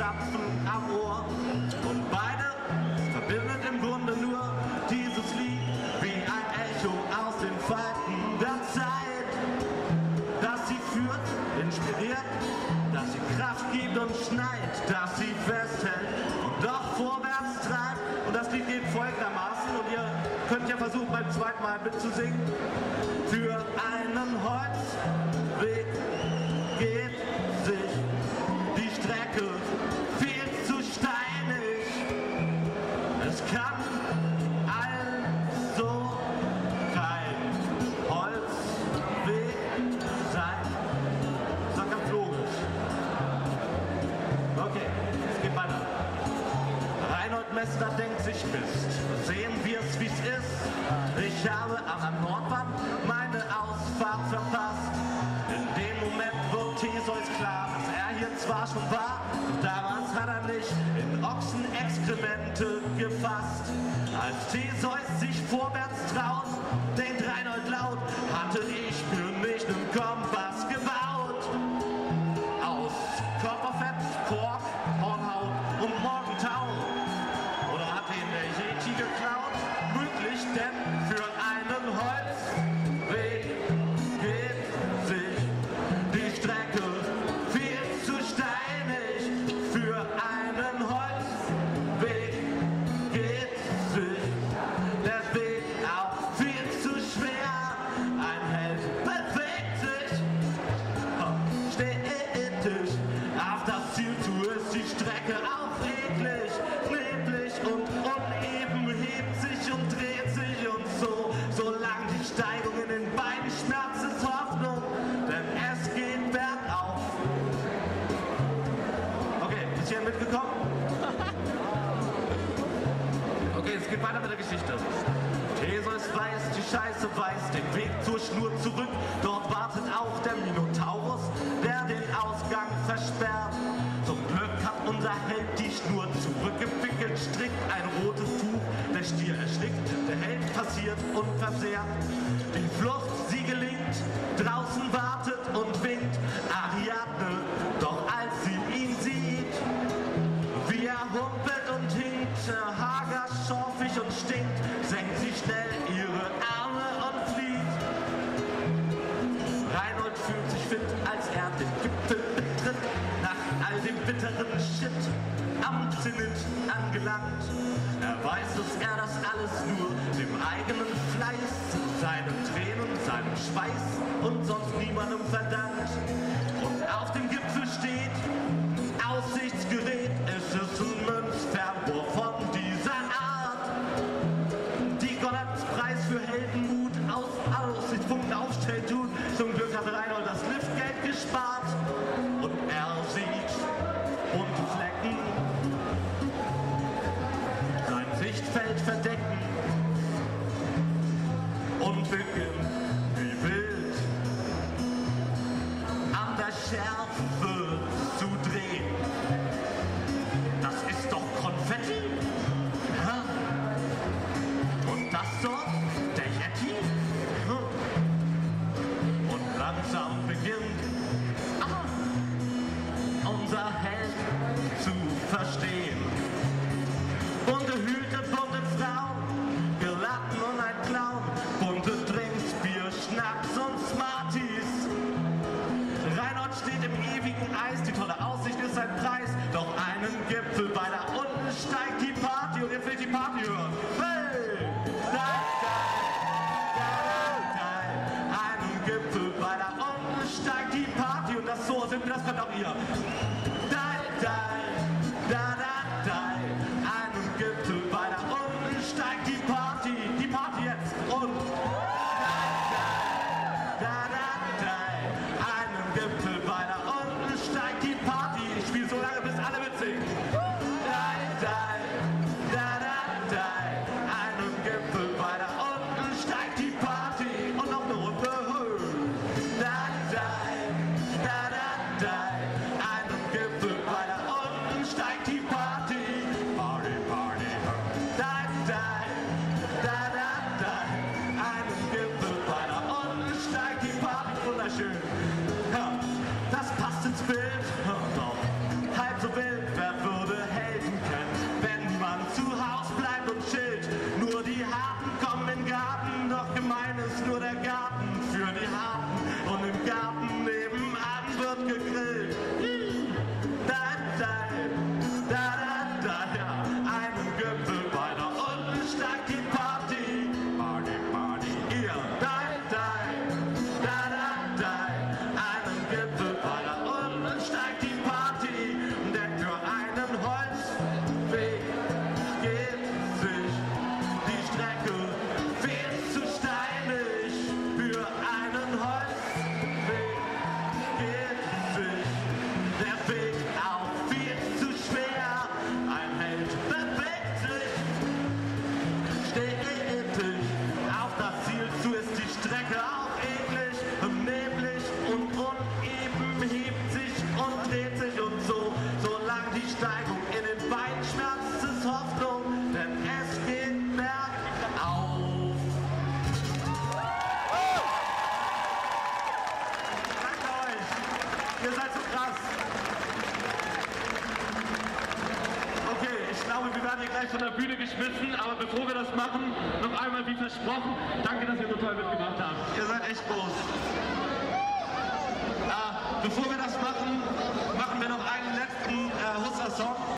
Zapfen am Ohr. Und beide verbindet im Grunde nur dieses Lied wie ein Echo aus den Falten der Zeit, dass sie führt, inspiriert, dass sie Kraft gibt und schneit, dass sie festhält und doch vorwärts treibt. Und das Lied geht folgendermaßen. Und ihr könnt ja versuchen beim zweiten Mal mitzusingen. Für bist. Sehen wir es, wie es ist. Ich habe am Nordbahn meine Ausfahrt verpasst. In dem Moment wird Theseus klar, dass er hier zwar schon war, doch damals hat er nicht in Ochsenexkremente gefasst. Als Theseus sich vorwärts traut, denkt Reinhold laut, hatte ich Scheiße weiß den Weg zur Schnur zurück. Dort wartet auch der Minotaurus, der den Ausgang versperrt. Zum Glück hat unser Held die Schnur zurückgewickelt, strickt ein rotes Tuch. Der Stier erschrickt, der Held passiert unversehrt. Den Fluss angelangt, Er weiß, uns er das alles nur dem eigenen Fleiß, seinen Tränen, seinem Schweiß und sonst niemandem verdankt. Und auf dem Gipfel steht Gipfel. Bei der Onkel steigt die Party und das so sind das verdammt ihr. Von der Bühne geschmissen, aber bevor wir das machen, noch einmal wie versprochen, danke, dass ihr so toll mitgemacht habt. Ihr seid echt groß. Ja, bevor wir das